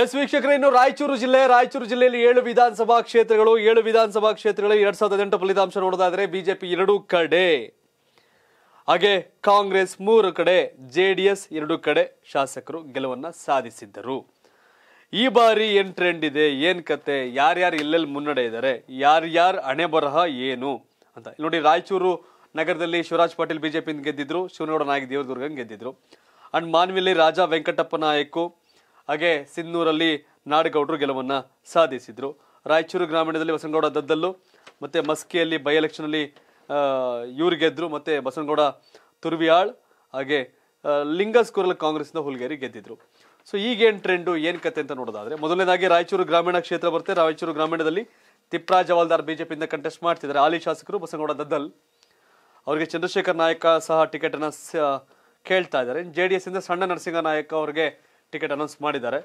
S ವೀಕ್ಷಕರೇ, ಇನ್ನು ರಾಯಚೂರು ಜಿಲ್ಲೆ, ರಾಯಚೂರು ಜಿಲ್ಲೆಯಲ್ಲಿ ಏಳು ವಿಧಾನಸಭಾ ಕ್ಷೇತ್ರಗಳು, ಏಳು ವಿಧಾನಸಭಾ ಕ್ಷೇತ್ರಗಳಲ್ಲಿ ಎರಡ್ ಸಾವಿರದ ಹದಿನೆಂಟು ಫಲಿತಾಂಶ ನೋಡೋದಾದ್ರೆ ಬಿಜೆಪಿ ಎರಡು ಕಡೆ. ಹಾಗೆ ಕಾಂಗ್ರೆಸ್ ಮೂರು ಕಡೆ, ಜೆಡಿಎಸ್ ಎರಡು ಕಡೆ ಶಾಸಕರು ಗೆಲುವನ್ನ ಸಾಧಿಸಿದ್ದರು. ಈ ಬಾರಿ ಏನ್ ಟ್ರೆಂಡ್ ಇದೆ, ಏನ್ ಕತೆ, ಯಾರ್ಯಾರು ಎಲ್ಲೆಲ್ಲಿ ಮುನ್ನಡೆ ಇದ್ದಾರೆ, ಯಾರ್ಯಾರು ಹಣೆ ಬರಹ ಏನು ಅಂತ. ನೋಡಿ, ರಾಯಚೂರು ನಗರದಲ್ಲಿ ಶಿವರಾಜ್ ಪಾಟೀಲ್ ಬಿಜೆಪಿಯಿಂದ ಗೆದ್ದಿದ್ರು ಶಿವನಗೌಡ ನಾಯಕ್ ದೇವದುರ್ಗ ಗೆದ್ದಿದ್ರು. ಅಂಡ್ ಮಾನ್ವಿಲಿ ರಾಜಾ ವೆಂಕಟಪ್ಪ ನಾಯಕು ಹಾಗೆ ಸಿನ್ನೂರಲ್ಲಿ ನಾಡಗೌಡರು ಗೆಲುವನ್ನು ಸಾಧಿಸಿದ್ರು. ರಾಯಚೂರು ಗ್ರಾಮೀಣದಲ್ಲಿ ಬಸನಗೌಡ ದದ್ದಲ್ಲು, ಮತ್ತು ಮಸ್ಕಿಯಲ್ಲಿ ಬೈ ಎಲೆಕ್ಷನಲ್ಲಿ ಇವ್ರು ಗೆದ್ದರು ಮತ್ತು ಬಸನಗೌಡ ತುರ್ವಿಯಾಳ್, ಹಾಗೆ ಲಿಂಗಸ್ಕೂರಲ್ಲಿ ಕಾಂಗ್ರೆಸ್ನ ಹುಲ್ಗೇರಿ ಗೆದ್ದಿದ್ರು. ಸೊ ಈಗೇನು ಟ್ರೆಂಡು ಏನು ಕತೆ ಅಂತ ನೋಡೋದಾದರೆ, ಮೊದಲನೇದಾಗಿ ರಾಯಚೂರು ಗ್ರಾಮೀಣ ಕ್ಷೇತ್ರ ಬರುತ್ತೆ. ರಾಯಚೂರು ಗ್ರಾಮೀಣದಲ್ಲಿ ತಿಪ್ರಾ ಜವಾಲ್ದಾರ್ ಪಿಯಿಂದ ಕಂಟೆಸ್ಟ್ ಮಾಡ್ತಿದ್ದಾರೆ. ಹಾಲಿ ಶಾಸಕರು ಬಸನಗೌಡ ದದ್ದಲ್. ಅವರಿಗೆ ಚಂದ್ರಶೇಖರ್ ನಾಯಕ ಸಹ ಟಿಕೆಟನ್ನು ಕೇಳ್ತಾ ಇದ್ದಾರೆ. ಜೆ ಡಿ ಎಸ್ಸಿಂದ ಸಣ್ಣ ನರಸಿಂಹ ನಾಯಕ ಅವರಿಗೆ ಟಿಕೆಟ್ ಅನೌನ್ಸ್ ಮಾಡಿದ್ದಾರೆ.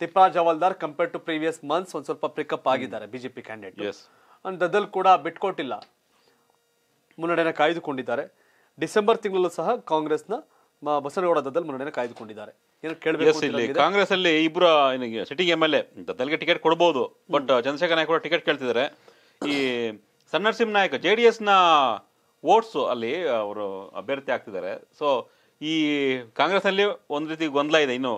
Tippa Hawaldar compare to previous months ಒಂದ್ ಸ್ವಲ್ಪ ಪಿಕಪ್ ಆಗಿದ್ದಾರೆ ಬಿಜೆಪಿ ಕ್ಯಾಂಡಿಡೇಟ್ ದದಲ್ ಕೂಡ ಬಿಟ್ಕೊಟ್ಟಿಲ್ಲ ಮುನ್ನಡೆಯನ್ನು ಕಾಯ್ದುಕೊಂಡಿದ್ದಾರೆ. ಡಿಸೆಂಬರ್ ತಿಂಗಳಲ್ಲೂ ಸಹ ಕಾಂಗ್ರೆಸ್ನ ಬಸನಗೌಡ ದದಲ್ ಮುನ್ನಡೆಯನ್ನು ಕಾಯ್ದುಕೊಂಡಿದ್ದಾರೆ. ಏನು ಕೇಳಬೇಕು ಇಲ್ಲಿ ಕಾಂಗ್ರೆಸ್ ಅಲ್ಲಿ ಇಬ್ರು ಸಿಟಿ ಎಂ ಎಲ್ ಎ ದದಲ್ಗೆ ಟಿಕೆಟ್ ಕೊಡ್ಬೋದು. ಬಟ್ ಚಂದ್ರಶೇಖರ್ ನಾಯ್ಕ ಕೂಡ ಟಿಕೆಟ್ ಕೇಳ್ತಿದ್ದಾರೆ. ಈ ಸಣ್ಣ ನಾಯಕ್ ಜೆ ಡಿ ಎಸ್ನ ವೋಟ್ಸ್ ಅಲ್ಲಿ ಅವರು ಅಭ್ಯರ್ಥಿ ಆಗ್ತಿದ್ದಾರೆ. ಸೊ ಈ ಕಾಂಗ್ರೆಸ್ ಅಲ್ಲಿ ಒಂದ್ ರೀತಿ ಗೊಂದಲ ಇದೆ. ಇನ್ನು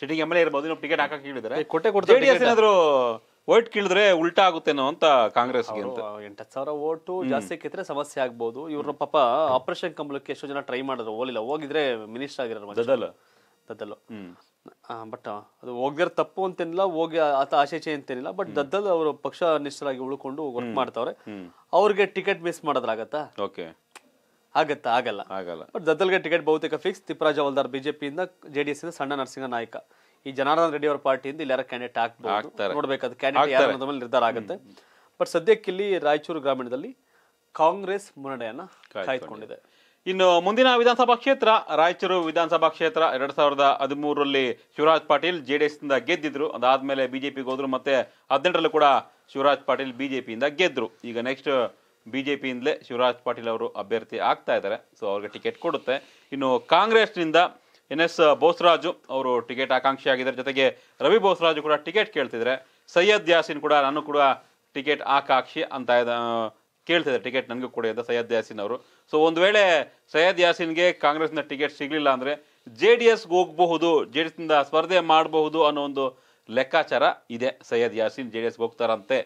ಸಿಟಿಂಗ್ ಎಂ ಎಲ್ ಎ ಇರ್ಬೋದು ಇನ್ನು ಟಿಕೆಟ್ ಹಾಕಕ್ಕೆ ಹೇಳಿದ್ರೆ. ಕೊಟ್ಟೆ ಕೊಡ್ತಾರೆ ಏನಾದ್ರು ವೋಟ್ ಕೀಳಿದ್ರೆ ಉಲ್ಟಾ ಆಗುತ್ತೇನೋ ಅಂತ. ಕಾಂಗ್ರೆಸ್ ಅಂತ ಎಂಟತ್ತು ಸಾವಿರ ಓಟು ಜಾಸ್ತಿ ಕೆತ್ತರೆ ಸಮಸ್ಯೆ ಆಗ್ಬೋದು. ಇವ್ರ ಪಾಪ ಆಪರೇಷನ್ ಕಂಬಳಕ್ಕೆ ಎಷ್ಟೋ ಜನ ಟ್ರೈ ಮಾಡಿದ್ರು ಹೋಲಿಲ್ಲ ಹೋಗಿದ್ರೆ ಮಿನಿಸ್ಟರ್ ಆಗಿರೋ ದದಲ್ ದದ್ದಲ್ ಬಟ್ ಅದು ಹೋಗಿದ್ರೆ ತಪ್ಪು ಅಂತೇನಿಲ್ಲ ಹೋಗಿ ಆತ ಆಶೇಚೆ ಅಂತೇನಿಲ್ಲ. ಬಟ್ ದದ್ದಲ್ ಅವರು ಪಕ್ಷ ನಿಷ್ಠರಾಗಿ ಉಳ್ಕೊಂಡು ವರ್ಕ್ ಮಾಡ್ತಾವ್ರೆ. ಅವ್ರಿಗೆ ಟಿಕೆಟ್ ಮಿಸ್ ಮಾಡೋದ್ರಾಗತ್ತಾ? ಓಕೆ. ಆಗತ್ತಾ? ಆಗಲ್ಲ. ಆಗಲ್ಲ. ಬಟ್ ದದ್ದಲ್ಗೆ ಟಿಕೆಟ್ ಬಹುತೇಕ ಫಿಕ್ಸ್ ತಿಪ್ಪರಾಜ ಹೊಲ್ದಾರ್ ಬಿಜೆಪಿಯಿಂದ ಜೆಡಿಎಸ್ ಇಂದ ಸಣ್ಣ ನರಸಿಂಹ ನಾಯಕ. ಈ ಜನಾರ್ದನ್ ರೆಡ್ಡಿ ಅವರ ಪಾರ್ಟಿಯಿಂದ ಇಲ್ಲಿ ಯಾರ ಕ್ಯಾಂಡಿಡೇಟ್ ನೋಡ್ಬೇಕು ನೋಡ್ಬೇಕಾದ ಕ್ಯಾಂಡಿಡೇಟ್ ಯಾರು ಅನ್ನೋದ್ರ ಮೇಲೆ ನಿರ್ಧಾರ ಆಗುತ್ತೆ. ಬಟ್ ಸದ್ಯಕ್ಕೆ ಇಲ್ಲಿ ರಾಯಚೂರು ಗ್ರಾಮೀಣದಲ್ಲಿ ಕಾಂಗ್ರೆಸ್ ಮುನ್ನಡೆಯನ್ನ ಕಾಯ್ದುಕೊಂಡಿದೆ. ಇನ್ನು ಮುಂದಿನ ವಿಧಾನಸಭಾ ಕ್ಷೇತ್ರ ರಾಯಚೂರು ವಿಧಾನಸಭಾ ಕ್ಷೇತ್ರ ಎರಡ್ ಸಾವಿರದ ಹದಿಮೂರರಲ್ಲಿ ಶಿವರಾಜ್ ಪಾಟೀಲ್ ಜೆಡಿಎಸ್ ಇಂದ ಗೆದ್ದಿದ್ರು. ಅದಾದ್ಮೇಲೆ ಬಿಜೆಪಿಗೆ ಹೋದ್ರು. ಮತ್ತೆ ಹದಿನೆಂಟರಲ್ಲೂ ಕೂಡ ಶಿವರಾಜ್ ಪಾಟೀಲ್ ಬಿಜೆಪಿಯಿಂದ ಗೆದ್ರು. ಈಗ ನೆಕ್ಸ್ಟ್ ಬಿಜೆಪಿಯಿಂದಲೇ ಶಿವರಾಜ್ ಪಾಟೀಲ್ ಅವರು ಅಭ್ಯರ್ಥಿ ಆಗ್ತಾ ಇದ್ದಾರೆ. ಸೊ ಅವ್ರಿಗೆ ಟಿಕೆಟ್ ಕೊಡುತ್ತೆ. ಇನ್ನು ಕಾಂಗ್ರೆಸ್ನಿಂದ ಎನ್ ಎಸ್ ಬೋಸರಾಜು ಅವರು ಟಿಕೆಟ್ ಆಕಾಂಕ್ಷಿ ಆಗಿದ್ದಾರೆ. ಜೊತೆಗೆ ರವಿ ಬೋಸರಾಜು ಕೂಡ ಟಿಕೆಟ್ ಕೇಳ್ತಿದ್ದಾರೆ. ಸೈಯದ್ ಯಾಸಿನ್ ಕೂಡ, ನಾನು ಕೂಡ ಟಿಕೆಟ್ ಆಕಾಂಕ್ಷಿ ಅಂತ ಕೇಳ್ತಿದ್ದಾರೆ. ಟಿಕೆಟ್ ನನಗೂ ಕೊಡಿ ಅಂತ ಸೈಯದ್ ಯಾಸಿನ್ ಅವರು. ಸೊ ಒಂದು ವೇಳೆ ಸೈಯದ್ ಯಾಸಿನ್ಗೆ ಕಾಂಗ್ರೆಸ್ನ ಟಿಕೆಟ್ ಸಿಗಲಿಲ್ಲ ಅಂದರೆ ಜೆ ಡಿ ಎಸ್ಗೆ ಹೋಗಬಹುದು, ಜೆ ಡಿ ಎಸ್ನಿಂದ ಸ್ಪರ್ಧೆ ಮಾಡಬಹುದು ಅನ್ನೋ ಒಂದು ಲೆಕ್ಕಾಚಾರ ಇದೆ ಸೈಯದ್ ಯಾಸಿನ್ ಜೆ ಡಿ ಎಸ್ಗೆ ಹೋಗ್ತಾರಂತೆ.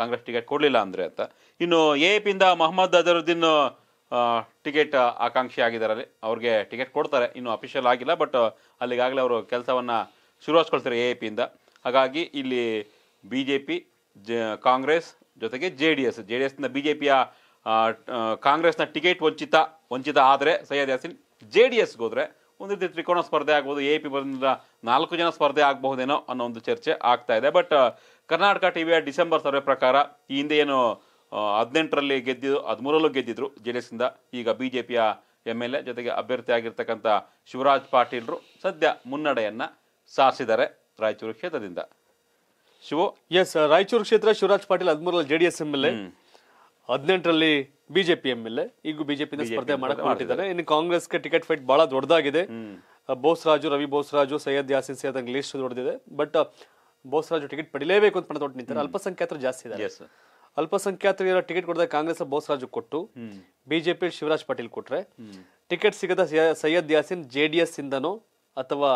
ಕಾಂಗ್ರೆಸ್ ಟಿಕೆಟ್ ಕೊಡಲಿಲ್ಲ ಅಂದ್ರೆ ಅಂತ. ಇನ್ನು ಎ ಪಿಯಿಂದ ಮೊಹಮ್ಮದ್ ಅಜರುದ್ದೀನ್ ಟಿಕೆಟ್ ಆಕಾಂಕ್ಷಿ ಆಗಿದ್ದಾರೆ ಅವ್ರಿಗೆ ಟಿಕೆಟ್ ಕೊಡ್ತಾರೆ. ಇನ್ನು ಅಫಿಷಿಯಲ್ ಆಗಿಲ್ಲ ಬಟ್ ಅಲ್ಲಿಗಾಗಲೇ ಅವರು ಕೆಲಸವನ್ನು ಶುರುವಾಸ್ಕೊಳ್ತಾರೆ ಎ ಪಿಯಿಂದ. ಹಾಗಾಗಿ ಇಲ್ಲಿ ಬಿ ಜೆ ಪಿ ಕಾಂಗ್ರೆಸ್ ಜೊತೆಗೆ J D S J D ಎಸ್ನ ಬಿ ಜೆ ಪಿಯ ಕಾಂಗ್ರೆಸ್ನ ಟಿಕೆಟ್ ವಂಚಿತ ವಂಚಿತ ಆದರೆ ಸೈಯದ್ ಯಾಸಿನ್ ಜೆ ಡಿ ಎಸ್ಗೆ ಹೋದರೆ ಒಂದು ರೀತಿ ತ್ರಿಕೋನ ಸ್ಪರ್ಧೆ ಆಗ್ಬೋದು. ಎ ಪಿ ಬಂದ ನಾಲ್ಕು ಜನ ಸ್ಪರ್ಧೆ ಆಗಬಹುದೇನೋ ಅನ್ನೋ ಒಂದು ಚರ್ಚೆ ಆಗ್ತಾ ಇದೆ. ಬಟ್ ಕರ್ನಾಟಕ ಟಿವಿಯ ಡಿಸೆಂಬರ್ ಸರ್ವೆ ಪ್ರಕಾರ ಈ ಹಿಂದೆ ಏನು ಹದಿನೆಂಟರಲ್ಲಿ ಗೆದ್ದಿದ್ದು ಹದಿಮೂರಲ್ಲೂ ಗೆದ್ದಿದ್ರು ಜೆ ಡಿ ಎಸ್ನಿಂದ ಈಗ ಬಿ ಜೆ ಪಿಯ ಎಂ ಎಲ್ ಎ ಜೊತೆಗೆ ಅಭ್ಯರ್ಥಿ ಆಗಿರ್ತಕ್ಕಂಥ ಶಿವರಾಜ್ ಪಾಟೀಲ್ರು ಸದ್ಯ ಮುನ್ನಡೆಯನ್ನ ಸಾರಿಸಿದ್ದಾರೆ ರಾಯಚೂರು ಕ್ಷೇತ್ರದಿಂದ. ಶಿವು? ಎಸ್ ರಾಯಚೂರು ಕ್ಷೇತ್ರ ಶಿವರಾಜ್ ಪಾಟೀಲ್ ಹದಿಮೂರಲ್ಲಿ ಜೆಡಿಎಸ್ ಎಂ ಎಲ್ ಎ ಹದಿನೆಂಟರಲ್ಲಿ ಬಿಜೆಪಿ ಎಂ ಎಲ್ ಎ ಈಗ ಬಿಜೆಪಿ ಸ್ಪರ್ಧೆ ಮಾಡಕ್ ಮಾಡಿದ್ದಾರೆ ಇನ್ನು ಕಾಂಗ್ರೆಸ್ಗೆ ಟಿಕೆಟ್ ಫೈಟ್ ಬಹಳ ದೊಡ್ಡದಾಗಿದೆ. ಬೋಸ್ ಬೋಸ್ರಾಜು ರವಿ ಬೋಸ್ರಾಜು ಸೈಯದ್ ಯಾಸಿನ್ ಸೈಯದ್ ಲಿಸ್ಟ್ ದೊಡ್ಡದಿದೆ. ಬಟ್ ಬೋಸ್ರಾಜು ಟಿಕೆಟ್ ಪಡಿಲೇಬೇಕು ಅಂತ ಪಣತೊಟ್ಟು ನಿಂತಾರೆ ಅಲ್ಪಸಂಖ್ಯಾತರು ಜಾಸ್ತಿ ಇದ್ದಾರೆ. ಎಸ್ ಅಲ್ಪಸಂಖ್ಯಾತರಿಗೆ ಟಿಕೆಟ್ ಕೊಡದ ಕಾಂಗ್ರೆಸ್ ಬೋಸರಾಜು ಕೊಟ್ಟು ಬಿಜೆಪಿ ಶಿವರಾಜ್ ಪಾಟೀಲ್ ಕೊಟ್ರೆ ಟಿಕೆಟ್ ಸಿಗದ ಸೈಯ- ಸೈಯದ್ ಯಾಸಿನ್ ಜೆಡಿಎಸ್ ಇಂದನೋ ಅಥವಾ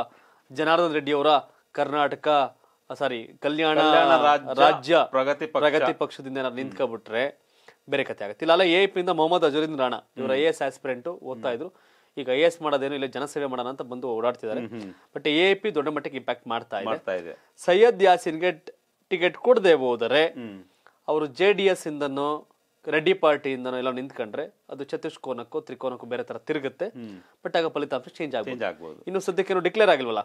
ಜನಾರ್ದನ್ ರೆಡ್ಡಿ ಅವರ ಕರ್ನಾಟಕ ಸಾರಿ ಕಲ್ಯಾಣ ರಾಜ್ಯ ಪ್ರಗತಿ. ಪ್ರಗತಿ ಪಕ್ಷದಿಂದ ನಿಂತ್ಕೊಬಿಟ್ರೆ ಬೇರೆ ಕತೆ ಆಗುತ್ತೆ. ಇಲ್ಲ ಎ ಇಂದ ಮೊಹಮ್ಮದ್ ಅಜರುದ್ದೀನ್ ರಾಣಾ ಇವರ ಎಸ್ ಆಸ್ಪಿರೆಂಟ್ ಓದ್ತಾ ಇದ್ರು. ಈಗ ಐ ಎಸ್ ಮಾಡೋದೇನು ಇಲ್ಲ ಜನಸೇವೆ ಮಾಡೋಣ ಅಂತ ಬಂದು ಓಡಾಡ್ತಿದ್ದಾರೆ. ಬಟ್ ಎ ಪಿ ದೊಡ್ಡ ಮಟ್ಟಕ್ಕೆ ಇಂಪ್ಯಾಕ್ಟ್ ಮಾಡ್ತಾ ಇದೆ. ಸೈಯದ್ ಯಾಸಿನ್ಗೆ ಟಿಕೆಟ್ ಕೊಡದೆ ಹೋದರೆ ಅವರು ಜೆ ಡಿ ಎಸ್ ಇಂದನೋ ರೆಡ್ಡಿ ಪಾರ್ಟಿಯಿಂದನೋ ಎಲ್ಲ ನಿಂತ್ಕೊಂಡ್ರೆ ಅದು ಚತುಷ್ಕೋನಕ್ಕೋ ತ್ರಿಕೋನಕ್ಕೂ ಬೇರೆ ತರ ತಿರುಗುತ್ತೆ. ಬಟ್ ಆಗ ಫಲಿತಾಂಶ ಚೇಂಜ್ ಆಗ್ಬೋದು. ಇನ್ನು ಸದ್ಯಕ್ಕೆ ಡಿಕ್ಲೇರ್ ಆಗಿಲ್ವಲ್ಲ?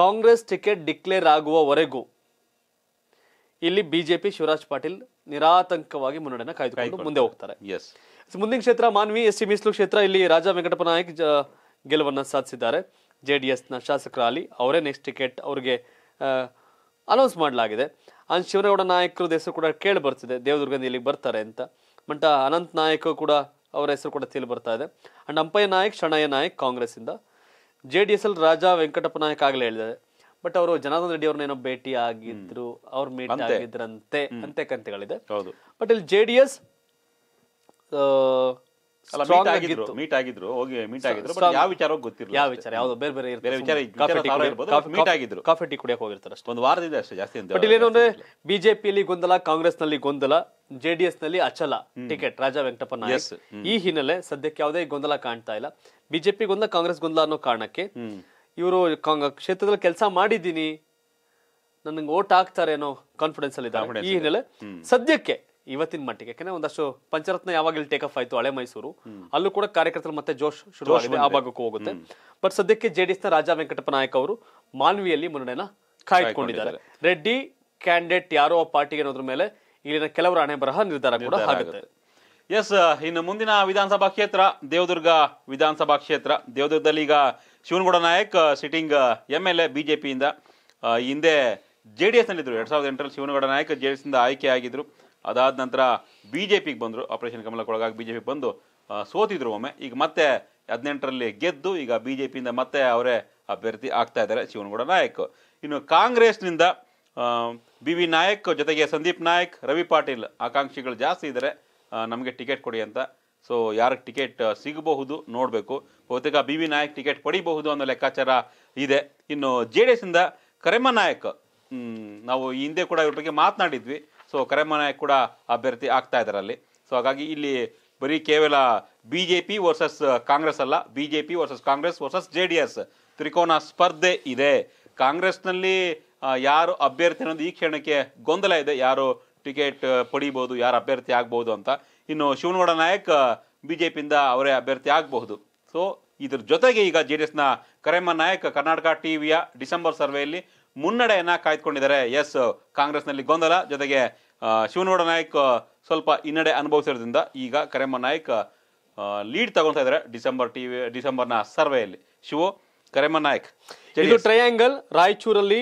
ಕಾಂಗ್ರೆಸ್ ಟಿಕೆಟ್ ಡಿಕ್ಲೇರ್ ಆಗುವವರೆಗೂ ಇಲ್ಲಿ ಬಿಜೆಪಿ ಶಿವರಾಜ್ ಪಾಟೀಲ್ ನಿರಾತಂಕವಾಗಿ ಮುನ್ನಡೆನ ಕಾಯ್ದುಕೊಂಡು ಮುಂದೆ ಹೋಗ್ತಾರೆ. ಎಸ್ ಮುಂದಿನ ಕ್ಷೇತ್ರ ಮಾನ್ವಿ ಎಸ್ ಸಿ ಮೀಸಲು ಕ್ಷೇತ್ರ ಇಲ್ಲಿ ರಾಜ ವೆಂಕಟಪ್ಪ ನಾಯಕ್ ಗೆಲುವನ್ನು ಸಾಧಿಸಿದ್ದಾರೆ. ಜೆ ಡಿ ಎಸ್ನ ಶಾಸಕರ ಅಲ್ಲಿ ಅವರೇ ನೆಕ್ಸ್ಟ್ ಟಿಕೆಟ್ ಅವರಿಗೆ ಅನೌನ್ಸ್ ಮಾಡಲಾಗಿದೆ. ಅಂದ್ ಶಿವನಗೌಡ ನಾಯಕರದ ಹೆಸರು ಕೂಡ ಕೇಳಿ ಬರ್ತಿದೆ ದೇವದುರ್ಗದಿಂದ ಇಲ್ಲಿಗೆ ಬರ್ತಾರೆ ಅಂತ. ಬಟ್ ಅನಂತ್ ನಾಯಕ್ ಕೂಡ ಅವರ ಹೆಸರು ಕೂಡ ತಿಳಿ ಬರ್ತಾ ಇದೆ. ಅಂಡ್ ಅಂಪಯ್ಯ ನಾಯಕ್ ಶಣಯ್ಯ ನಾಯಕ್ ಕಾಂಗ್ರೆಸ್ ಇಂದ ಜೆ ಡಿ ಎಸ್ ಅಲ್ಲಿ ರಾಜಾ ವೆಂಕಟಪ್ಪ ನಾಯಕ್ ಆಗಲೇ ಹೇಳಿದ್ದಾರೆ. ಬಟ್ ಅವರು ಜನಾರ್ದನ್ ರೆಡ್ಡಿ ಅವ್ರನ್ನ ಏನೋ ಭೇಟಿ ಆಗಿದ್ರು ಅವ್ರ ಮೀಟ್. ಆಗಿದ್ರಂತೆ ಅಂತೆ ಕಂತೆಗಳಿದೆ. ಹೌದು. ಬಟ್ ಇಲ್ಲಿ ಜೆ ಡಿ ಎಸ್ ಮೀಟ್ ಆಗಿದ್ರು ಮೀಟ್ ಆಗಿದ್ರು ಹೋಗಿ ಮೀಟ್ ಆಗಿದ್ರು ಬಟ್ ಯಾವ ವಿಚಾರ ಗೊತ್ತಿರಲಿಲ್ಲ ಯಾವ ವಿಚಾರ? ಯಾವ್ದು ಬೇರೆ ಬೇರೆ ಬೇರೆ ವಿಚಾರ ಮೀಟ್ ಆಗಿದ್ರು. ಕಾಫಿ ಟೀ ಕುಡಿಯಕ್ಕೆ ಹೋಗಿರ್ತಾರೆ ಅಷ್ಟೇ. ಒಂದು ವಾರದಿಂದ ಅಷ್ಟೇ ಜಾಸ್ತಿ ಅಂತ ಬಟ್ ಇಲ್ಲೇನು ಅಂದ್ರೆ ಬಿಜೆಪಿಯಲ್ಲಿ ಗೊಂದಲ ಕಾಂಗ್ರೆಸ್ನಲ್ಲಿ ಗೊಂದಲ ಜೆಡಿಎಸ್ನಲ್ಲಿ ಅಚಲ ಟಿಕೆಟ್ ರಾಜಾ ವೆಂಕಟಪ್ಪ ನಾಯಕ್ ಈ ಹಿನ್ನೆಲೆ ಸದ್ಯಕ್ಕೆ ಯಾವುದೇ ಗೊಂದಲ ಕಾಣ್ತಾ ಇಲ್ಲ. ಬಿಜೆಪಿ ಗೊಂದಲ ಕಾಂಗ್ರೆಸ್ ಗೊಂದಲ ಅನ್ನೋ ಕಾರಣಕ್ಕೆ ಇವರು ಕ್ಷೇತ್ರದಲ್ಲಿ ಕೆಲಸ ಮಾಡಿದ್ದೀನಿ. ನನಗೆ ಓಟ್ ಹಾಕ್ತಾರೆ ಅನ್ನೋ ಕಾನ್ಫಿಡೆನ್ಸ್ ಅಲ್ಲಿ ಈ ಹಿನ್ನೆಲೆ ಸದ್ಯಕ್ಕೆ ಇವತ್ತಿನ ಮಟ್ಟಿಗೆ. ಯಾಕಂದ್ರೆ ಒಂದಷ್ಟು ಪಂಚರತ್ನ ಯಾವಾಗ ಟೇಕ್ ಆಫ್ ಆಯ್ತು ಹಳೆ ಮೈಸೂರು ಅಲ್ಲೂ ಕೂಡ ಕಾರ್ಯಕರ್ತರು ಮತ್ತೆ ಜೋಶ್ ಶುರುವಾಗಿದೆ ಆ ಭಾಗಕ್ಕೂ ಹೋಗುತ್ತೆ. ಬಟ್ ಸದ್ಯಕ್ಕೆ ಜೆಡಿಎಸ್ನ ರಾಜಾ ವೆಂಕಟಪ್ಪ ನಾಯಕ್ ಅವರು ಮಾನ್ವಿಯಲ್ಲಿ ಮುನ್ನಡೆನ ಕಾಯ್ದುಕೊಂಡಿದ್ದಾರೆ. ರೆಡ್ಡಿ ಕ್ಯಾಂಡಿಡೇಟ್ ಯಾರೋ ಆ ಪಾರ್ಟಿಗೆ ಅನ್ನೋದ್ರ ಮೇಲೆ ಇಲ್ಲಿನ ಕೆಲವರ ಹಣೆ ಬರಹ ನಿರ್ಧಾರ ಕೂಡ ಆಗುತ್ತೆ. ಎಸ್ ಇನ್ನು ಮುಂದಿನ ವಿಧಾನಸಭಾ ಕ್ಷೇತ್ರ ದೇವದುರ್ಗ ವಿಧಾನಸಭಾ ಕ್ಷೇತ್ರ. ದೇವದುರ್ಗದಲ್ಲಿ ಈಗ Shivanagouda Nayak sitting M L A ಬಿಜೆಪಿಯಿಂದ ಹಿಂದೆ ಜೆ ಡಿ ಎಸ್ ನಲ್ಲಿದ್ದರು ಎರಡ್ ಸಾವಿರದ ಎಂಟರಲ್ಲಿ Shivanagouda Nayak J D S ಇಂದ ಆಯ್ಕೆ ಆಗಿದ್ರು. ಅದಾದ ನಂತರ ಬಿ ಜೆ ಪಿಗೆ ಬಂದರು. ಆಪರೇಷನ್ ಕಮಲಕ್ಕೆ ಒಳಗಾಗಿ ಪಿಗೆ ಬಂದು ಸೋತಿದ್ರು ಒಮ್ಮೆ. ಈಗ ಮತ್ತೆ ಹದಿನೆಂಟರಲ್ಲಿ ಗೆದ್ದು ಈಗ ಬಿ ಜೆ ಪಿಯಿಂದ ಮತ್ತೆ ಅವರೇ ಅಭ್ಯರ್ಥಿ ಆಗ್ತಾ ಇದ್ದಾರೆ ಶಿವನಗೌಡ ನಾಯಕ್. ಇನ್ನು ಕಾಂಗ್ರೆಸ್ನಿಂದ ಬಿ ವಿ ನಾಯಕ್ ಜೊತೆಗೆ ಸಂದೀಪ್ ನಾಯಕ್, ರವಿ ಪಾಟೀಲ್ ಆಕಾಂಕ್ಷಿಗಳು ಜಾಸ್ತಿ ಇದ್ದಾರೆ. ನಮಗೆ ಟಿಕೆಟ್ ಕೊಡಿ ಅಂತ. ಸೊ ಯಾರಿಗೆ ಟಿಕೆಟ್ ಸಿಗಬಹುದು ನೋಡಬೇಕು. ಬಹುತೇಕ ಬಿ ವಿ ನಾಯಕ್ ಟಿಕೆಟ್ ಪಡಿಬಹುದು ಅನ್ನೋ ಲೆಕ್ಕಾಚಾರ ಇದೆ. ಇನ್ನು ಜೆ ಡಿ ಎಸ್ ಇಂದ ಕರೆಮ್ಮ ನಾಯಕ್ ನಾವು ಹಿಂದೆ ಕೂಡ ಇವ್ರ ಬಗ್ಗೆ ಮಾತನಾಡಿದ್ವಿ. ಸೊ ಕರೆಮ್ಮ ನಾಯಕ್ ಕೂಡ ಅಭ್ಯರ್ಥಿ ಆಗ್ತಾ ಇದ್ದಾರೆ ಅಲ್ಲಿ ಸೊ ಹಾಗಾಗಿ ಇಲ್ಲಿ ಬರೀ ಕೇವಲ B J P versus Congress ಅಲ್ಲ B J P versus Congress versus J D S ತ್ರಿಕೋನ ಸ್ಪರ್ಧೆ ಇದೆ. ಕಾಂಗ್ರೆಸ್ನಲ್ಲಿ ಯಾರು ಅಭ್ಯರ್ಥಿ ಅನ್ನೋದು ಈ ಕ್ಷಣಕ್ಕೆ ಗೊಂದಲ ಇದೆ. ಯಾರು ಟಿಕೆಟ್ ಪಡಿಬೋದು, ಯಾರು ಅಭ್ಯರ್ಥಿ ಆಗ್ಬೋದು ಅಂತ. ಇನ್ನು ಶಿವನಗೌಡ ನಾಯಕ್ ಪಿಯಿಂದ ಅವರೇ ಅಭ್ಯರ್ಥಿ ಆಗಬಹುದು. ಸೊ ಇದ್ರ ಜೊತೆಗೆ ಈಗ ಜೆ ಡಿ ಎಸ್ನ ಕರೆಮ್ಮ ನಾಯಕ್ ಕರ್ನಾಟಕ ಟಿವಿಯ ಡಿಸೆಂಬರ್ ಸರ್ವೆಯಲ್ಲಿ ಮುನ್ನಡೆಯನ್ನ ಕಾಯ್ದುಕೊಂಡಿದ್ದಾರೆ. ಎಸ್ ಕಾಂಗ್ರೆಸ್ನಲ್ಲಿ ಗೊಂದಲ. ಜೊತೆಗೆ ಶಿವನಗೌಡ ನಾಯಕ್ ಸ್ವಲ್ಪ ಹಿನ್ನಡೆ ಅನುಭವಿಸಿರೋದ್ರಿಂದ ಈಗ ಕರೆಮ್ಮ ನಾಯಕ್ ಲೀಡ್ ತಗೊಳ್ತಾ ಇದ್ದಾರೆ ಡಿಸೆಂಬರ್ ಟಿವಿ ಡಿಸೆಂಬರ್ನ ಸರ್ವೆಯಲ್ಲಿ. ಶಿವು ಕರೆಮ್ಮ ನಾಯಕ್ ಇದು ಟ್ರಯಾಂಗಲ್ ರಾಯಚೂರಲ್ಲಿ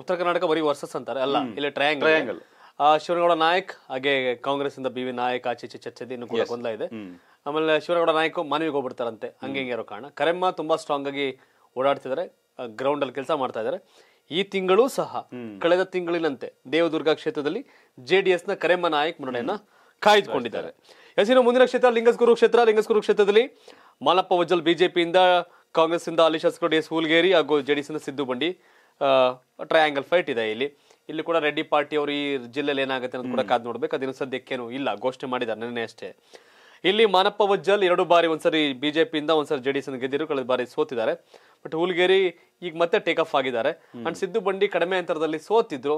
ಉತ್ತರ ಕರ್ನಾಟಕ ಬರೀ ವರ್ಸಸ್ ಅಂತಾರೆ. ಅಲ್ಲ ಇಲ್ಲಿ ಟ್ರಯಾಂಗಲ್ ಟ್ರಯಾಂಗಲ್ ಶಿವನಗೌಡ ನಾಯಕ್ ಹಾಗೆ ಕಾಂಗ್ರೆಸ್ ಇಂದ ಬಿ ವಿ ನಾಯಕ್ ಆಚೆ ಚರ್ಚೆ ಇನ್ನು ಕೂಡ ಗೊಂದಲ ಇದೆ. ಆಮೇಲೆ ಶಿವನಗೌಡ ನಾಯಕ್ ಮನವಿಗೆ ಹೋಗ್ಬಿಡ್ತಾರಂತೆ. ಹಂಗೆ ಹಿಂಗೆ ಇರೋ ಕಾರಣ. ಕರೆಮ್ಮ ತುಂಬಾ ಸ್ಟ್ರಾಂಗ್ ಆಗಿ ಓಡಾಡ್ತಿದ್ದಾರೆ. ಗ್ರೌಂಡ್ ಅಲ್ಲಿ ಕೆಲಸ ಮಾಡ್ತಾ ಇದ್ದಾರೆ. ಈ ತಿಂಗಳು ಸಹ ಕಳೆದ ತಿಂಗಳಿನಂತೆ ದೇವದುರ್ಗ ಕ್ಷೇತ್ರದಲ್ಲಿ ಜೆಡಿಎಸ್ನ ಕರೆಮ್ಮ ನಾಯಕ್ ಮುನ್ನಡೆಯನ್ನ ಕಾಯ್ದುಕೊಂಡಿದ್ದಾರೆ. ಎಸ್ ಮುಂದಿನ ಕ್ಷೇತ್ರ ಲಿಂಗಸ್ಗುರು ಕ್ಷೇತ್ರ ಲಿಂಗಸ್ಗುರು ಕ್ಷೇತ್ರದಲ್ಲಿ ಮಾಲಪ್ಪ ವಜ್ಜಲ್ ಬಿಜೆಪಿಯಿಂದ ಕಾಂಗ್ರೆಸ್ ಇಂದ ಅಲ್ಲಿ ಶಾಸಕರು ಡಿ ಎಸ್ ಹೂಲ್ಗೇರಿ ಹಾಗೂ ಜೆಡಿಎಸ್ ಇಂದ ಸಿದ್ದು ಬಂಡಿ ಟ್ರಯಾಂಗಲ್ ಫೈಟ್ ಇದೆ ಇಲ್ಲಿ. ಇಲ್ಲಿ ಕೂಡ ರೆಡ್ಡಿ ಪಾರ್ಟಿ ಅವರು ಈ ಜಿಲ್ಲೆಯಲ್ಲಿ ಏನಾಗುತ್ತೆ ಅನ್ನೋದು ಕೂಡ ಕಾದ್ ನೋಡ್ಬೇಕು. ಅದೇನು ಸದ್ಯಕ್ಕೇನು ಇಲ್ಲ. ಘೋಷಣೆ ಮಾಡಿದ್ದಾರೆ ನಿನ್ನೆ ಅಷ್ಟೇ. ಇಲ್ಲಿ ಮಾನಪ್ಪ ವಜ್ಜಲ್ ಎರಡು ಬಾರಿ ಒಂದ್ಸರಿ ಬಿಜೆಪಿಯಿಂದ ಒಂದ್ಸರಿ ಜೆಡಿಎಸ್ ಗೆದ್ದಿರು ಕಳೆದ ಬಾರಿ ಸೋತಿದ್ದಾರೆ. ಬಟ್ ಹುಲ್ಗೇರಿ ಈಗ ಮತ್ತೆ ಟೇಕ್ ಆಫ್ ಆಗಿದ್ದಾರೆ. ಅಂಡ್ ಸಿದ್ದು ಬಂಡಿ ಕಡಿಮೆ ಅಂತರದಲ್ಲಿ ಸೋತಿದ್ರು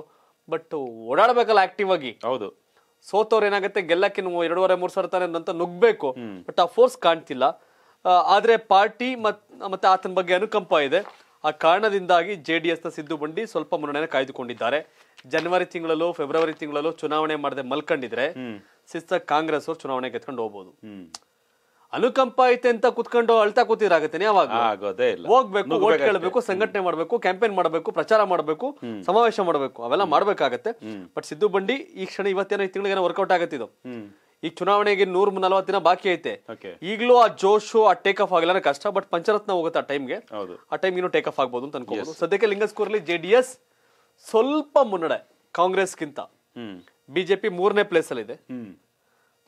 ಬಟ್ ಓಡಾಡಬೇಕಲ್ಲ ಆಕ್ಟಿವ್ ಆಗಿ. ಹೌದು. ಸೋತವ್ರು ಏನಾಗುತ್ತೆ ಗೆಲ್ಲಕ್ಕೆ ನೀವು ಎರಡೂವರೆ ಮೂರು ಸಾವಿರ ತಾನೆ ಅಂತ ನುಗ್ಬೇಕು ಬಟ್ ಆ ಫೋರ್ಸ್ ಕಾಣ್ತಿಲ್ಲ. ಆದ್ರೆ ಪಾರ್ಟಿ ಮತ್ ಮತ್ತೆ ಆತನ ಬಗ್ಗೆ ಅನುಕಂಪ ಇದೆ. ಆ ಕಾರಣದಿಂದಾಗಿ ಜೆ ಡಿ ಎಸ್ನ ಸಿದ್ದು ಬಂಡಿ ಸ್ವಲ್ಪ ಮುನ್ನಡೆಯನ್ನು ಕಾಯ್ದುಕೊಂಡಿದ್ದಾರೆ. ಜನವರಿ ತಿಂಗಳಲ್ಲೂ ಫೆಬ್ರವರಿ ತಿಂಗಳಲ್ಲೂ ಚುನಾವಣೆ ಮಾಡದೆ ಮಲ್ಕೊಂಡಿದ್ರೆ ಶಿಸ್ತ ಕಾಂಗ್ರೆಸ್ ಅವ್ರು ಚುನಾವಣೆ ಗೆದ್ಕೊಂಡು ಹೋಗ್ಬೋದು. ಅನುಕಂಪ ಐತೆ ಅಂತ ಕುತ್ಕೊಂಡು ಅಳ್ತಾ ಕೂತಿರಾಗತ್ತೆ ಯಾವಾಗ? ಆಗೋದೇ ಇಲ್ಲ. ಹೋಗ್ಬೇಕು ಓಟ್ ಕೇಳಬೇಕು ಸಂಘಟನೆ ಮಾಡಬೇಕು ಕ್ಯಾಂಪೇನ್ ಮಾಡಬೇಕು ಪ್ರಚಾರ ಮಾಡಬೇಕು ಸಮಾವೇಶ ಮಾಡಬೇಕು ಅವೆಲ್ಲ ಮಾಡ್ಬೇಕಾಗತ್ತೆ. ಬಟ್ ಸಿದ್ದು ಬಂಡಿ ಈ ಕ್ಷಣ ಇವತ್ತೇನೋ ಈ ತಿಂಗಳಿಗೆ ವರ್ಕೌಟ್ ಆಗತ್ತೆ ಇದು. ಈಗ ಚುನಾವಣೆಗೆ ನೂರ ನಲವತ್ತು ದಿನ ಬಾಕಿ ಐತೆ. ಈಗಲೂ ಆ ಜೋಶು ಆ ಟೇಕ್ ಆಫ್ ಆಗಿಲ್ಲ ಅಂದ್ರೆ ಕಷ್ಟ ಬಟ್ ಪಂಚರತ್ನ ಹೋಗುತ್ತೆ ಆ ಟೈಮ್ಗೆ ಆ ಟೈಮ್ ಇನ್ನೂ ಟೇಕ್ ಆಫ್ ಆಗ್ಬೋದು ಅಂತ ಅನ್ಕೋಬಹುದು ಸದ್ಯಕ್ಕೆ ಲಿಂಗಸ್ಕೂರಲ್ಲಿ ಜೆ ಡಿ ಎಸ್ ಸ್ವಲ್ಪ ಮುನ್ನಡೆ ಕಾಂಗ್ರೆಸ್ಗಿಂತ. ಬಿಜೆಪಿ ಮೂರನೇ ಪ್ಲೇಸ್ ಅಲ್ಲಿ ಇದೆ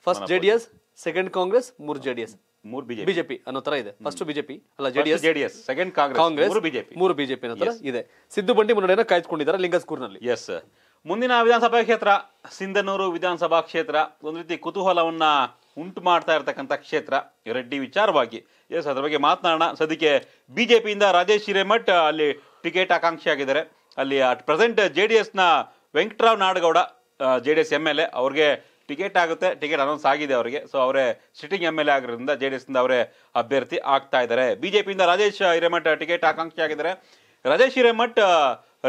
first J D S second Congress ಮೂರ್ ಜೆ ಡಿ ಎಸ್ ಮೂರ್ ಬಿಜೆಪಿ ಬಿಜೆಪಿ ಅನ್ನೋ ತರ ಇದೆ. ಫಸ್ಟ್ ಬಿಜೆಪಿ ಅಲ್ಲ J D S JDS second Congress Congress ಮೂರು ಬಿಜೆಪಿ ಮೂರು ಬಿಜೆಪಿ ಅನ್ನೋ ತರ ಇದೆ. ಸಿದ್ದು ಬಂಡಿ ಮುನ್ನಡೆಯನ್ನು ಕಾಯ್ದುಕೊಂಡಿದ್ದಾರೆ ಲಿಂಗಸ್ಕೂರ್ನಲ್ಲಿ. ಎಸ್ ಮುಂದಿನ ವಿಧಾನಸಭಾ ಕ್ಷೇತ್ರ ಸಿಂಧನೂರು ವಿಧಾನಸಭಾ ಕ್ಷೇತ್ರ ಒಂದು ರೀತಿ ಕುತೂಹಲವನ್ನ ಉಂಟು ಮಾಡ್ತಾ ಇರತಕ್ಕಂಥ ಕ್ಷೇತ್ರ. ರೆಡ್ಡಿ ವಿಚಾರವಾಗಿ. ಎಸ್ ಅದ್ರ ಬಗ್ಗೆ ಮಾತನಾಡೋಣ. ಸದ್ಯಕ್ಕೆ ಬಿಜೆಪಿಯಿಂದ ರಾಜೇಶ್ ಹಿರೇಮಠ್ ಅಲ್ಲಿ ಟಿಕೆಟ್ ಆಕಾಂಕ್ಷಿ ಆಗಿದ್ದಾರೆ. ಅಲ್ಲಿ ಅಟ್ ಪ್ರೆಸೆಂಟ್ ಜೆ ಡಿ ಎಸ್ನ Venkatarao Nadagouda J D S M L A ಅವ್ರಿಗೆ ಟಿಕೆಟ್ ಆಗುತ್ತೆ ಟಿಕೆಟ್ ಅನೌನ್ಸ್ ಆಗಿದೆ ಅವರಿಗೆ. ಸೊ ಅವರೇ ಸಿಟ್ಟಿಂಗ್ ಎಂ ಎಲ್ ಎ ಆಗಿರೋದ್ರಿಂದ ಜೆ ಡಿ ಎಸ್ನಿಂದ ಅವರೇ ಅಭ್ಯರ್ಥಿ ಆಗ್ತಾ ಇದ್ದಾರೆ. ಬಿಜೆಪಿಯಿಂದ ರಾಜೇಶ್ ಹಿರೇಮಠ ಟಿಕೆಟ್ ಆಕಾಂಕ್ಷಿ ಆಗಿದ್ದಾರೆ. ರಾಜೇಶ್ ಹಿರೇಮಠ್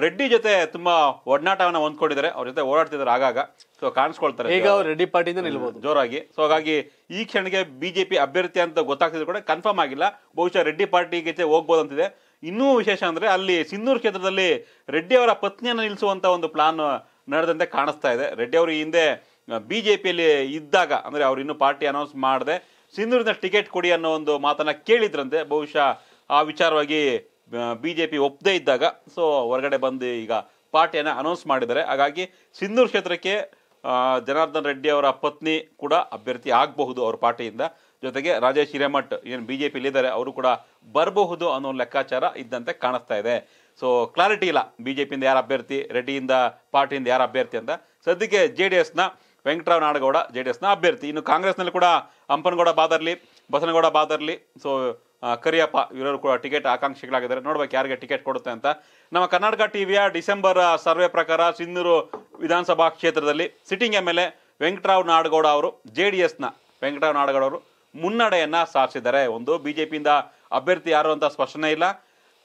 ರೆಡ್ಡಿ ಜೊತೆ ತುಂಬಾ ಒಡನಾಟವನ್ನು ಹೊಂದ್ಕೊಂಡಿದ್ದಾರೆ. ಅವ್ರ ಜೊತೆ ಓಡಾಡ್ತಿದ್ದಾರೆ ಆಗಾಗ. ಸೊ ಕಾಣಿಸ್ಕೊಳ್ತಾರೆ. ಈಗ ಅವ್ರು ರೆಡ್ಡಿ ಪಾರ್ಟಿಯಿಂದ ನಿಲ್ಬಹುದು ಜೋರಾಗಿ. ಸೊ ಹಾಗಾಗಿ ಈ ಕ್ಷಣಕ್ಕೆ ಬಿಜೆಪಿ ಅಭ್ಯರ್ಥಿ ಅಂತ ಗೊತ್ತಾಗ್ತಿದ್ರು ಕೂಡ. ಕನ್ಫರ್ಮ್ ಆಗಿಲ್ಲ. ಬಹುಶಃ ರೆಡ್ಡಿ ಪಾರ್ಟಿ ಜೊತೆ ಹೋಗ್ಬೋದು ಅಂತಿದೆ ಇನ್ನೂ ವಿಶೇಷ ಅಂದ್ರೆ ಅಲ್ಲಿ ಸಿನ್ನೂರು ಕ್ಷೇತ್ರದಲ್ಲಿ ರೆಡ್ಡಿ ಅವರ ಪತ್ನಿಯನ್ನು ನಿಲ್ಲಿಸುವಂತ ಒಂದು ಪ್ಲಾನ್ ನಡೆದಂತೆ ಕಾಣಿಸ್ತಾ ಇದೆ. ರೆಡ್ಡಿ ಅವರು ಈ ಹಿಂದೆ ಬಿಜೆಪಿಯಲ್ಲಿ ಇದ್ದಾಗ, ಅಂದರೆ ಅವ್ರು ಇನ್ನೂ ಪಾರ್ಟಿ ಅನೌನ್ಸ್ ಮಾಡದೆ, ಸಿಂಧೂರಿನ ಟಿಕೆಟ್ ಕೊಡಿ ಅನ್ನೋ ಒಂದು ಮಾತನ್ನು ಕೇಳಿದ್ರಂತೆ. ಬಹುಶಃ ಆ ವಿಚಾರವಾಗಿ ಬಿ ಜೆ ಪಿ ಒಪ್ಪದೇ ಇದ್ದಾಗ ಸೊ ಹೊರಗಡೆ ಬಂದು ಈಗ ಪಾರ್ಟಿಯನ್ನು ಅನೌನ್ಸ್ ಮಾಡಿದ್ದಾರೆ. ಹಾಗಾಗಿ ಸಿಂಧೂರು ಕ್ಷೇತ್ರಕ್ಕೆ ಜನಾರ್ದನ್ ರೆಡ್ಡಿ ಅವರ ಪತ್ನಿ ಕೂಡ ಅಭ್ಯರ್ಥಿ ಆಗಬಹುದು ಅವ್ರ ಪಾರ್ಟಿಯಿಂದ. ಜೊತೆಗೆ ರಾಜೇಶ್ ಹಿರೇಮಠ್ ಏನು ಬಿ ಜೆ ಇದ್ದಾರೆ, ಅವರು ಕೂಡ ಬರಬಹುದು ಅನ್ನೋ ಲೆಕ್ಕಾಚಾರ ಇದ್ದಂತೆ ಕಾಣಿಸ್ತಾ ಇದೆ. ಸೊ ಕ್ಲಾರಿಟಿ ಇಲ್ಲ ಬಿ ಜೆ ಪಿಯಿಂದ ಯಾರು ಅಭ್ಯರ್ಥಿ, ರೆಡ್ಡಿಯಿಂದ ಪಾರ್ಟಿಯಿಂದ ಯಾರು ಅಭ್ಯರ್ಥಿ ಅಂತ. ಸದ್ಯಕ್ಕೆ ಜೆ ಡಿ ಎಸ್ನ ವೆಂಕಟರಾವ್ ನಾಡಗೌಡ ಜೆ ಡಿ ಎಸ್ನ ಅಭ್ಯರ್ಥಿ. ಇನ್ನು ಕಾಂಗ್ರೆಸ್ನಲ್ಲಿ ಕೂಡ ಹಂಪನಗೌಡ ಬಾದರ್ಲಿ, ಬಸನಗೌಡ ಬಾದರ್ಲಿ ಸೊ ಕರಿಯಪ್ಪ ಇವರು ಕೂಡ ಟಿಕೆಟ್ ಆಕಾಂಕ್ಷಿಗಳಾಗಿದ್ದಾರೆ. ನೋಡ್ಬೇಕು ಯಾರಿಗೆ ಟಿಕೆಟ್ ಕೊಡುತ್ತೆ ಅಂತ. ನಮ್ಮ ಕರ್ನಾಟಕ ಟಿವಿಯ ಡಿಸೆಂಬರ್ ಸರ್ವೆ ಪ್ರಕಾರ ಸಿಂಧೂರು ವಿಧಾನಸಭಾ ಕ್ಷೇತ್ರದಲ್ಲಿ sitting M L A Venkatarao Nadagouda ಅವರು ಜೆ ಡಿ ಎಸ್ನ ವೆಂಕಟರಾವ್ ನಾಡಗೌಡ ಅವರು ಮುನ್ನಡೆಯನ್ನು ಸಾಧಿಸಿದ್ದಾರೆ. ಒಂದು ಬಿ ಜೆ ಪಿಯಿಂದ ಅಭ್ಯರ್ಥಿ ಯಾರು ಅಂತ ಸ್ಪಷ್ಟನೆ ಇಲ್ಲ.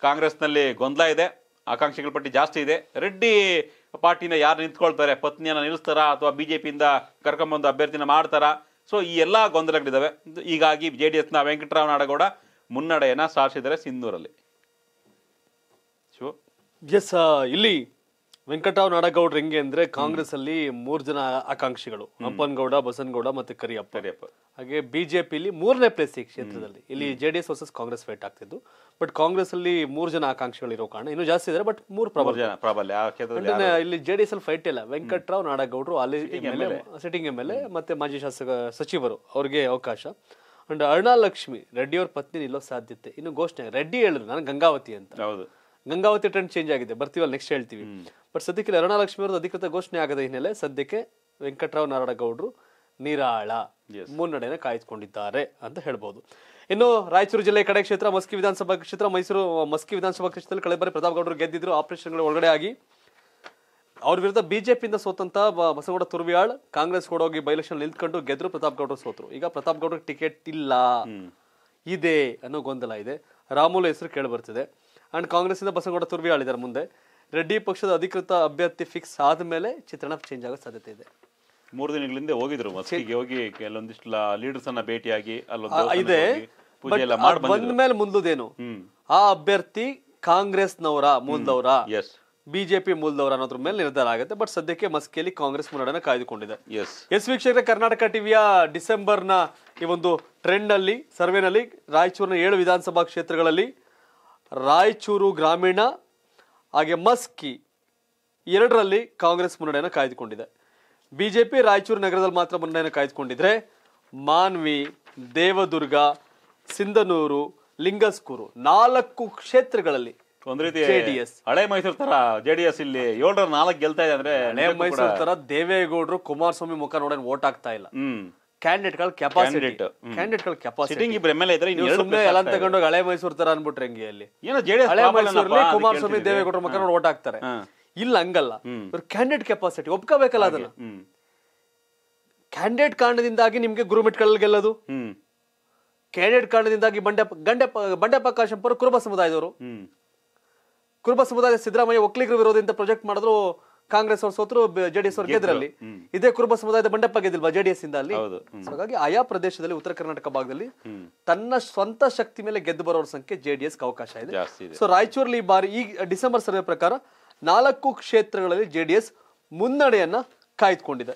ಕಾಂಗ್ರೆಸ್ನಲ್ಲಿ ಗೊಂದಲ ಇದೆ. ಆಕಾಂಕ್ಷಿಗಳ ಪಟ್ಟಿ ಜಾಸ್ತಿ ಇದೆ. ರೆಡ್ಡಿ ಪಾರ್ಟಿನ ಯಾರು ನಿಂತ್ಕೊಳ್ತಾರೆ? ಪತ್ನಿಯನ್ನು ನಿಲ್ಲಿಸ್ತಾರಾ ಅಥವಾ ಬಿ ಜೆ ಪಿಯಿಂದ ಕರ್ಕೊಂಬಂದು ಅಭ್ಯರ್ಥಿನ ಮಾಡ್ತಾರಾ? ಸೊ ಈ ಎಲ್ಲ ಗೊಂದಲಗಳಿದಾವೆ. ಹೀಗಾಗಿ ಜೆ ಡಿ ಎಸ್ನ ವೆಂಕಟರಾವ್ ನಾಡಗೌಡ ಮುನ್ನಡೆಯನ್ನು ಸಾಧಿಸಿದ್ದಾರೆ ಸಿಂಧೂರಲ್ಲಿ. ಎಸ್ ಇಲ್ಲಿ ವೆಂಕಟರಾವ್ ನಾಡಗೌಡ್ರು ಹೆಂಗೆ ಅಂದರೆ ಕಾಂಗ್ರೆಸ್ ಅಲ್ಲಿ ಮೂರು ಜನ ಆಕಾಂಕ್ಷಿಗಳು. ಹಂಪನಗೌಡ ಬಸನ್ಗೌಡ ಮತ್ತೆ ಕರಿಯಪ್ಪ. ಸರಿಯಪ್ಪ ಹಾಗೆ ಬಿಜೆಪಿಲಿ ಮೂರನೇ ಪ್ಲೇಸ್ ಈ ಕ್ಷೇತ್ರದಲ್ಲಿ. ಇಲ್ಲಿ ಜೆಡಿಎಸ್ ವರ್ಸಸ್ ಕಾಂಗ್ರೆಸ್ ಫೈಟ್ ಆಗ್ತಿದ್ದು. ಬಟ್ ಕಾಂಗ್ರೆಸ್ ಅಲ್ಲಿ ಮೂರು ಜನ ಆಕಾಂಕ್ಷಿಗಳು ಇರೋ ಕಾರಣ. ಇನ್ನೂ ಜಾಸ್ತಿ ಇದ್ದಾರೆ ಬಟ್ ಮೂರು ಪ್ರಬಲ ಜನ ಪ್ರಾಬಲ್ಯ. ಆ ಜೆ ಇಲ್ಲಿ ಜೆಡಿಎಸ್ ಅಲ್ಲಿ ಫೈಟ್ ಇಲ್ಲ. ವೆಂಕಟರಾವ್ ನಾಡಗೌಡರು ಅಲ್ಲಿ ಸಿಟ್ಟಿಂಗ್ ಎಂ ಎಲ್ ಎ ಮತ್ತೆ ಮಾಜಿ ಶಾಸಕ ಸಚಿವರು ಅವ್ರಿಗೆ ಅವಕಾಶ. ಅಂಡ್ ಅರುಣಾ ಲಕ್ಷ್ಮಿ ರೆಡ್ಡಿ ಅವ್ರ ಪತ್ನಿ ನಿಲ್ಲೋ ಸಾಧ್ಯತೆ. ಇನ್ನು ಘೋಷಣೆ ರೆಡ್ಡಿ ಹೇಳಿದ್ರು ನಾನು ಗಂಗಾವತಿ ಅಂತ. ಹೌದು. ಗಂಗಾವತಿ ಟ್ರೆಂಡ್ ಚೇಂಜ್ ಆಗಿದೆ. ಬರ್ತೀವಲ್ಲ ನೆಕ್ಸ್ಟ್ ಹೇಳ್ತೀವಿ. ಬಟ್ ಸದ್ಯಕ್ಕೆ ಅರುಣಾ ಲಕ್ಷ್ಮಿ ಅವ್ರದ್ದು ಅಧಿಕೃತ ಘೋಷಣೆ ಆಗದ ಹಿನ್ನೆಲೆ ಸದ್ಯಕ್ಕೆ ವೆಂಕಟರಾವ್ ನಾರಾಯಣಗೌಡರು ನೀರಾಳ. ಮುನ್ನಡೆನ ಕಾಯ್ದುಕೊಂಡಿದ್ದಾರೆ ಅಂತ ಹೇಳ್ಬೋದು. ಇನ್ನು ರಾಯಚೂರು ಜಿಲ್ಲೆ ಕಡೆ ಕ್ಷೇತ್ರ ಮಸ್ಕಿ ವಿಧಾನಸಭಾ ಕ್ಷೇತ್ರ ಮೈಸೂರು ಮಸ್ಕಿ ವಿಧಾನಸಭಾ ಕ್ಷೇತ್ರದಲ್ಲಿ ಕಳೆದ ಬಾರಿ ಪ್ರತಾಪ್ ಗೌಡರು ಗೆದ್ದಿದ್ರು ಆಪರೇಷನ್ಗಳು ಒಳಗಡೆ ಆಗಿ ಅವ್ರ ವಿರುದ್ಧ ಬಿಜೆಪಿಯಿಂದ ಸೋತಂತ ಬಸವಗೌಡ ತುರ್ವಿಯಾಳ್ ಕಾಂಗ್ರೆಸ್ ಹೋಗಿ ಬೈಲೆಕ್ಷನ್ ನಿಂತ್ಕೊಂಡು ಗೆದ್ರು ಪ್ರತಾಪ್ ಗೌಡರು ಸೋತರು. ಈಗ ಪ್ರತಾಪ್ ಗೌಡರಿಗೆ ಟಿಕೆಟ್ ಇಲ್ಲ. ಇದೆ ಅನ್ನೋ ಗೊಂದಲ ಇದೆ. ರಾಮುಲು ಹೆಸರು ಕೇಳಿ ಬರ್ತಿದೆ. ಅಂಡ್ ಕಾಂಗ್ರೆಸ್ ಇಂದ ಬಸವಗೌಡ ತುರ್ವಿಯಾಳ್ ಇದ್ದಾರೆ ಮುಂದೆ. ರೆಡ್ಡಿ ಪಕ್ಷದ ಅಧಿಕೃತ ಅಭ್ಯರ್ಥಿ ಫಿಕ್ಸ್ ಆದ್ಮೇಲೆ ಚಿತ್ರಣ ಚೇಂಜ್ ಆಗೋ ಸಾಧ್ಯತೆ ಇದೆ. ಮೂರು ದಿನಗಳಿಂದ ಹೋಗಿದ್ರು. ಮಸ್ಕಿಗೆ ಹೋಗಿ ಕೆಲವೊಂದಿಷ್ಟು ಲೀಡರ್ಸ್ ಅನ್ನ ಭೇಟಿಯಾಗಿ ಅಲ್ಲೊಂದು ಇದೆ ಹೋಗಿ ಪೂಜೆ ಬಟ್ ಎಲ್ಲ ಮಾಡಿ ಬಂದ ಮೇಲೆ ಮುಂದುದೇನು? ಆ ಅಭ್ಯರ್ಥಿ ಕಾಂಗ್ರೆಸ್ನವರ ಮೂಲದವರ ಎಸ್ ಬಿಜೆಪಿ ಮೂಲದವರ ಅನ್ನೋದ್ರ ಮೇಲೆ ನಿರ್ಧಾರ ಆಗುತ್ತೆ ಬಟ್ ಸದ್ಯಕ್ಕೆ ಮಸ್ಕಿಯಲ್ಲಿ ಕಾಂಗ್ರೆಸ್ ಮುನ್ನಡೆನ ಕಾಯ್ದುಕೊಂಡಿದೆ. ಎಸ್ ಎಸ್ ವೀಕ್ಷಕರೇ ಕರ್ನಾಟಕ ಟಿವಿಯ ಡಿಸೆಂಬರ್ನ ಈ ಒಂದು ಟ್ರೆಂಡ್ ಅಲ್ಲಿ ಸರ್ವೆನಲ್ಲಿ ರಾಯಚೂರಿನ ಏಳು ವಿಧಾನಸಭಾ ಕ್ಷೇತ್ರಗಳಲ್ಲಿ ರಾಯಚೂರು ಗ್ರಾಮೀಣ ಹಾಗೆ ಮಸ್ಕಿ ಎರಡರಲ್ಲಿ ಕಾಂಗ್ರೆಸ್ ಮುನ್ನಡೆಯನ್ನು ಕಾಯ್ದುಕೊಂಡಿದೆ. ಬಿಜೆಪಿ ರಾಯಚೂರು ನಗರದಲ್ಲಿ ಮಾತ್ರ ಮುನ್ನಡೆಯನ್ನು ಕಾಯ್ದುಕೊಂಡಿದ್ರೆ ಮಾನ್ವಿ ದೇವದುರ್ಗ ಸಿಂಧನೂರು ಲಿಂಗಸ್ಕೂರು ನಾಲ್ಕು ಕ್ಷೇತ್ರಗಳಲ್ಲಿ ಒಂದ್ ರೀತಿ. ಹಳೆ ಮೈಸೂರು ತರ ಜೆಡಿಎಸ್ ಇಲ್ಲಿ ಏಳರ ನಾಲ್ಕು ಗೆಲ್ತಾ ಇದೆ ಅಂದ್ರೆ ಹಳೆ ಮೈಸೂರು ತರ ದೇವೇಗೌಡರು ಕುಮಾರಸ್ವಾಮಿ ಮುಖ ನೋಡೋಣ ವೋಟ್ ಆಗ್ತಾ ಇಲ್ಲ. ಕ್ಯಾಂಡಿಡೇಟ್ಗಳ ಕೆಪಾಸಿಟಿ ಕ್ಯಾಂಡಿಡೇಟ್ಗಳ ಕೆಪಾಸಿಟಿ ಇಬ್ಬರು ಇಬ್ರು ಎಂ ಎಲ್ ಇದ್ರೆ ನೀವು ಸುಮ್ಮನೆ ಎಲ್ಲ ತಗೊಂಡೋಗಿ ಹಳೆ ಮೈಸೂರು ತರ ಅನ್ಬಿಟ್ರೆ ಹೆಂಗೆ ಅಲ್ಲಿ? ಏನೋ ಜೆಡಿಎಸ್ ಹಳೆ ಮೈಸೂರಲ್ಲಿ ಕುಮಾರಸ್ವಾಮಿ ದೇವೇಗೌಡರ ಮುಖ ನೋಡಿ ಓಟ್ ಹಾಕ್ತಾರೆ. ಇಲ್ಲ ಹಂಗಲ್ಲ. ಇವ್ರ ಕ್ಯಾಂಡಿಡೇಟ್ ಕೆಪಾಸಿಟಿ ಒಪ್ಕೋಬೇಕಲ್ಲ ಅದನ್ನ. ಕ್ಯಾಂಡಿಡೇಟ್ ಕಾರಣದಿಂದಾಗಿ ನಿಮ್ಗೆ ಗುರುಮಿಟ್ಗಳಲ್ಲಿ ಗೆಲ್ಲೋದು. ಕ್ಯಾಂಡಿಡೇಟ್ ಕಾರಣದಿಂದಾಗಿ ಬಂಡೆ ಬಂಡೆ ಬಂಡೆಪ್ಪ ಕಾಶಂಪುರ ಕುರುಬ ಸಮುದಾಯದವರು. ಕುರುಬ ಸಮುದಾಯ ಸಿದ್ದರಾಮಯ್ಯ ಒಕ್ಕಲಿಗರ ವಿರೋಧ ಅಂತ ಪ್ರೊಜೆಕ್ಟ್ ಮಾಡಿದ್ರು ಕಾಂಗ್ರೆಸ್ ಅವ್ರು ಸೋತರು ಜೆಡಿಎಸ್ ಅವ್ರು ಗೆದ್ರಲ್ಲಿ. ಇದೇ ಕುರುಬ ಸಮುದಾಯದ ಬಂಡೆಪ್ಪ ಗೆದ್ದಿಲ್ವಾ ಜೆಡಿಎಸ್ ಇಂದ ಅಲ್ಲಿ? ಹಾಗಾಗಿ ಆಯಾ ಪ್ರದೇಶದಲ್ಲಿ ಉತ್ತರ ಕರ್ನಾಟಕ ಭಾಗದಲ್ಲಿ ತನ್ನ ಸ್ವಂತ ಶಕ್ತಿ ಮೇಲೆ ಗೆದ್ದು ಬರೋರ ಸಂಖ್ಯೆ ಜೆಡಿಎಸ್ ಅವಕಾಶ ಇದೆ. ಸೊ ರಾಯಚೂರಲ್ಲಿ ಈ ಬಾರಿ ಈ ಡಿಸೆಂಬರ್ ಸರ್ವೆ ಪ್ರಕಾರ ನಾಲ್ಕು ಕ್ಷೇತ್ರಗಳಲ್ಲಿ ಜೆ ಡಿ ಎಸ್ ಮುನ್ನಡೆಯನ್ನ ಕಾಯ್ದುಕೊಂಡಿದೆ.